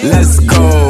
Let's go.